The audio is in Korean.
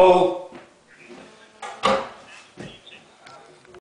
Oh.